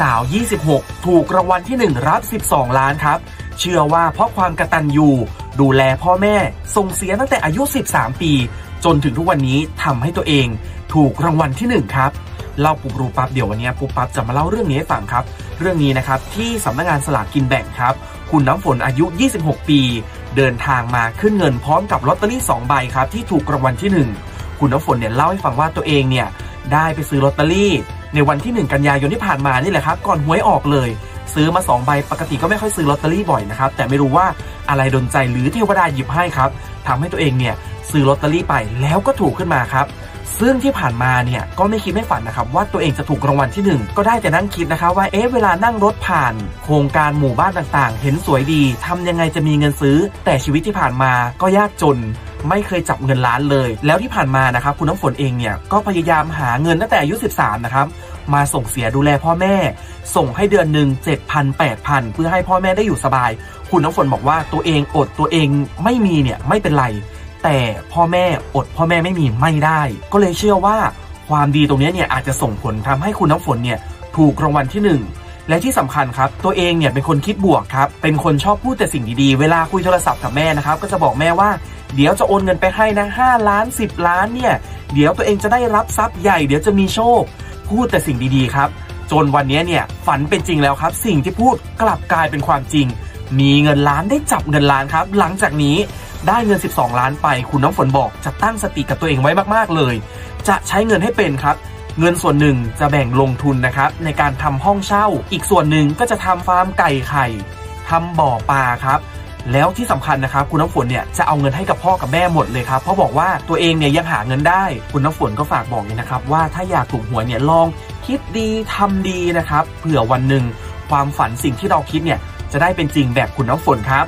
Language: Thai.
สาว 26 ถูกรางวัลที่ 1 รับ 12 ล้านครับ เชื่อว่าเพราะความกระตันยูดูแลพ่อแม่ส่งเสียตั้งแต่อายุ 13 ปี จนถึงทุกวันนี้ทำให้ตัวเอง ถูกรางวัลที่ 1 ครับเล่าปุ๊บรูปั๊บเดี๋ยววันนี้ปุ๊บปั๊บจะมาเล่าเรื่องนี้ให้ฟังครับ เรื่องนี้นะครับที่สำนักงงานสลากกินแบ่งครับ คุณน้ำฝนอายุ 26 ปี เดินทางมาขึ้นเงินพร้อมกับลอตเตอรี่ 2 ใบครับที่ถูกรางวัลที่ 1 คุณน้ำฝนเนี่ยเล่าให้ฟังว่าตัวเองเนี่ยได้ไปซื้อลอตเตอรี่ ในวันที่ 1 กันยายนที่ผ่านมานี่แหละครับ ก่อนหวยออกเลย ซื้อมา2ใบปกติก็ไม่ค่อยซื้อลอตเตอรี่บ่อยนะครับ แต่ไม่รู้ว่าอะไรดนใจหรือเทวดาหยิบให้ครับทำให้ตัวเองเนี่ยซื้อลอตเตอรี่ไปแล้วก็ถูกขึ้นมาครับซึ่งที่ผ่านมาเนี่ยก็ไม่คิดไม่ฝันนะครับว่าตัวเองจะถูกรางวัลที่ 1 ก็ได้แต่นั่งคิดนะครับว่าเอ๊ะเวลานั่งรถผ่าน โครงการหมู่บ้านต่างๆ เห็นสวยดีทำยังไงจะมีเงินซื้อ แต่ชีวิตที่ผ่านมาก็ยากจน ไม่เคยจับเงินล้านเลย แล้วที่ผ่านมานะครับคุณน้ำฝนเองเนี่ยก็พยายามหาเงินตั้งแต่อายุ 13 นะครับมาส่งเสียดูแลพ่อแม่ ส่งให้เดือนหนึ่ง7,000 8,000 เพื่อให้พ่อแม่ได้อยู่สบาย คุณน้ำฝนบอกว่าตัวเองอดตัวเองไม่มีเนี่ยไม่เป็นไร แต่พ่อแม่อดพ่อแม่ไม่มีไม่ได้ ก็เลยเชื่อว่าความดีตรงนี้เนี่ยอาจจะส่งผลทำให้คุณน้ำฝนเนี่ยถูกรางวัลที่ 1และที่สำคัญครับ ตัวเองเนี่ยเป็นคนคิดบวกครับ เป็นคนชอบพูดแต่สิ่งดีๆ เวลาคุยโทรศัพท์กับแม่นะครับ ก็จะบอกแม่ว่า เดี๋ยวจะโอนเงินไปให้นะ5ล้าน 10 ล้านเนี่ยเดี๋ยวตัวเองจะได้รับทรัพย์ใหญ่เดี๋ยวจะมีโชค พูดแต่สิ่งดีๆครับ จนวันนี้เนี่ยฝันเป็นจริงแล้วครับ สิ่งที่พูดกลับกลายเป็นความจริง มีเงินล้านได้จับเงินล้านครับ หลังจากนี้ได้เงิน 12 ล้านไป คุณน้ำฝนบอกจะตั้งสติกับตัวเองไว้มากๆเลย จะใช้เงินให้เป็นครับ เงินส่วนหนึ่งจะแบ่งลงทุนนะครับ ในการทำห้องเช่า อีกส่วนหนึ่งก็จะทำฟาร์มไก่ไข่ทำบ่อปลาครับ แล้วที่สำคัญนะครับคุณน้ำฝนเนี่ยจะเอาเงินให้กับพ่อกับแม่หมดเลยครับเพราะบอกว่าตัวเองเนี่ยยังหาเงินได้คุณน้ำฝนก็ฝากบอกเลยนะครับว่าถ้าอยากถูกหวยเนี่ยลองคิดดีทำดีนะครับเผื่อวันหนึ่งความฝันสิ่งที่เราคิดเนี่ยจะได้เป็นจริงแบบคุณน้ำฝนครับ